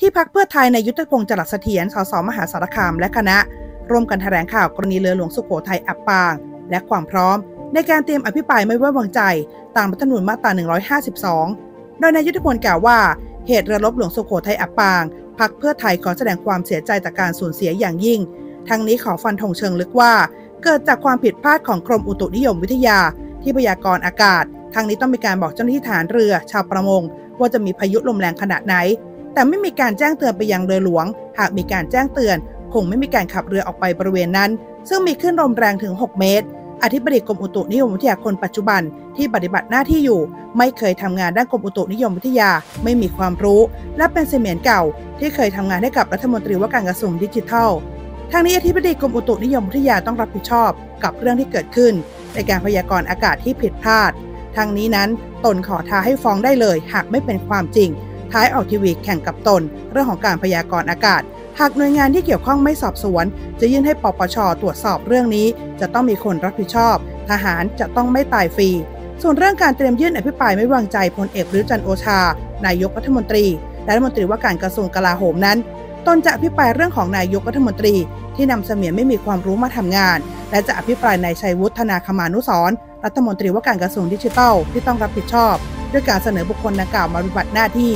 ที่พักเพื่อไทยในยุทธพงศ์จรัสเสถียร สส มหาสารคาม และคณะ ร่วมกันแถลงข่าวกรณีเรือหลวงสุโขทัยอับปาง และความพร้อม ในการเตรียมอภิปรายไม่ไว้วางใจ ตามรัฐธรรมนูญมาตรา 152 โดยนายยุทธพลกล่าวว่า เหตุเรือบหลวงสุโขทัยอับปาง พักเพื่อไทยขอแสดงความเสียใจต่อการสูญเสียอย่างยิ่ง ทั้งนี้ขอฟันธงเชิงลึกว่า เกิดจากความผิดพลาดของกรมอุตุนิยมวิทยา ที่พยากรณ์อากาศ ทั้งนี้ต้องมีการบอกเจ้าหน้าที่ฐานเรือ ชาวประมง ว่าจะมีพายุลมแรงขนาดไหน แต่ไม่มีการแจ้งเตือนไปยังเรือหลวง หากมีการแจ้งเตือน คงไม่มีการขับเรือออกไปบริเวณนั้น ซึ่งมีคลื่นลมแรงถึง 6 เมตร อธิบดีกรมอุตุนิยมวิทยาคนปัจจุบันที่ปฏิบัติหน้าที่อยู่ ไม่เคยทำงานด้านกรมอุตุนิยมวิทยา ไม่มีความรู้ และเป็นเสมียนเก่า ที่เคยทำงานให้กับรัฐมนตรีว่าการกระทรวงดิจิทัลทางนี้อธิบดีกรมอุตุนิยมวิทยาต้องรับผิดชอบกับเรื่องที่เกิดขึ้น ในการพยากรณ์อากาศที่ผิดพลาดทางนี้นั้นตนขอท้าให้ฟ้องได้เลย หากไม่เป็นความจริง ท้ายออกทีวีแข่งกับตน เรื่องของการพยากรณ์อากาศ หากหน่วยงานที่เกี่ยวข้องไม่สอบสวน จะยื่นให้ปปชตรวจสอบเรื่องนี้ จะต้องมีคนรับผิดชอบ ทหารจะต้องไม่ตายฟรี ส่วนเรื่องการเตรียมยื่นอภิปรายไม่วางใจพลเอกประยุจันโอชา นายกรัฐมนตรี และรัฐมนตรีว่าการกระทรวงกลาโหมนั้นตนจะอภิปรายเรื่องของนายกรัฐมนตรี ที่นำเสมียนไม่มีความรู้มาทำงาน และจะอภิปรายนายชัยวุฒนาคมานุสรรัฐมนตรีว่าการกระทรวงดิจิทัลที่ต้องรับผิดชอบ ด้วยการเสนอบุคคลดังกล่าวมาปฏิบัติหน้าที่